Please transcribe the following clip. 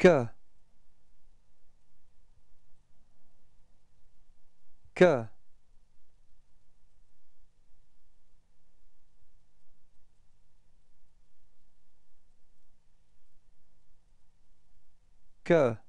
que que que